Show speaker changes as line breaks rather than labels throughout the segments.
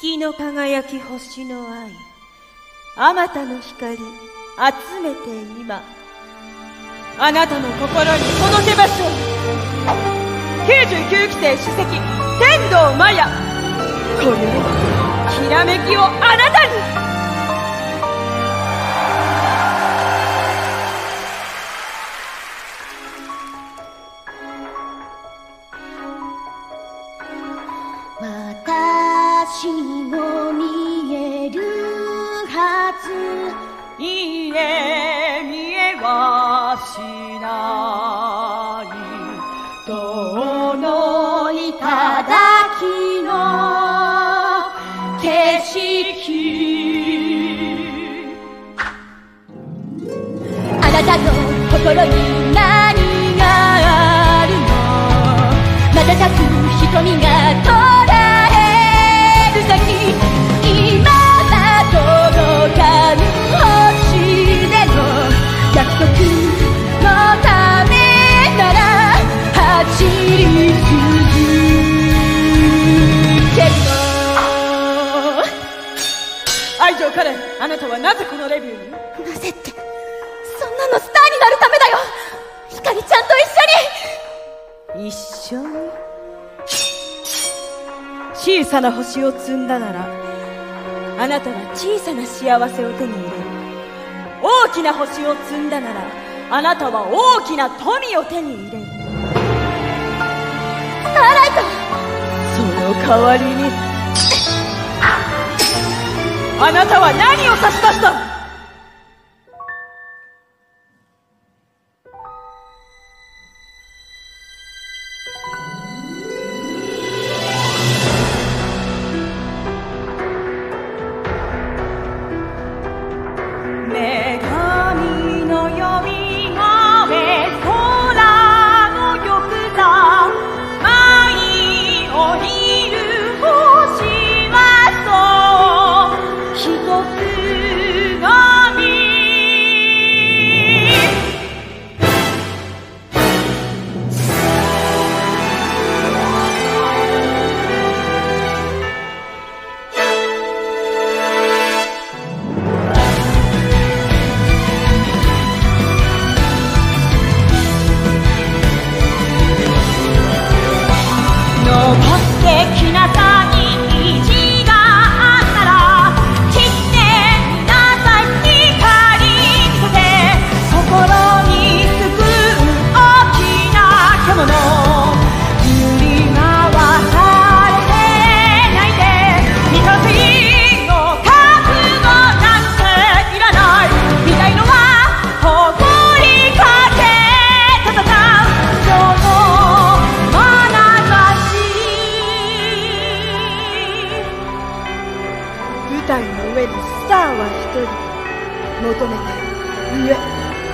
月の輝き星の愛。あまたの光集めて今。あなたの心に届けましょう。99期生主席天童マヤこれきらめきをあなたに。いいえ見えはしない
遠の頂の景色あなたの心に何があるの？瞬く瞳が
愛情彼あなたはなぜこのレビューに？な
ぜってそんなのスターになるためだよ。ひかりちゃんと
一緒に。一緒に？小さな星を積んだならあなたは小さな幸せを手に入れる。大きな星を積んだならあなたは大きな富を手に入れる。
スターライト。
その代わりにあなたは何を差し出した上にスターは一人求めて飢え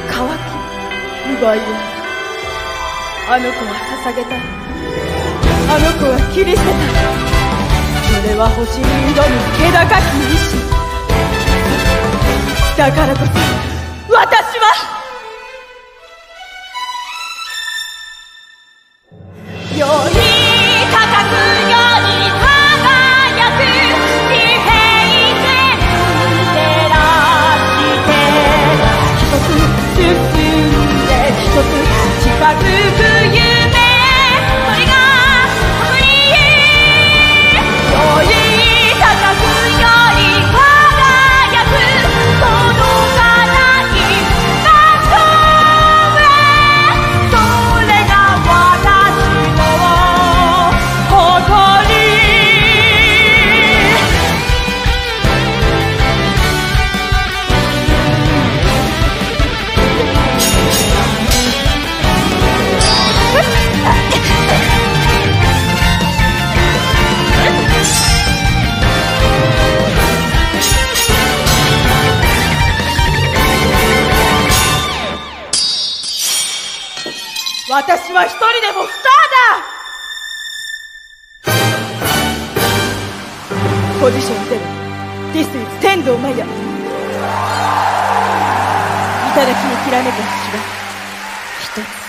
乾き。奪い合いあの子は捧げた。あの子は切り捨てた。それは星に挑む気高き意志。だからこそ私は一人でもスターだ。ポジションゼロ。This is 天童マヤ頂きにきらめく星が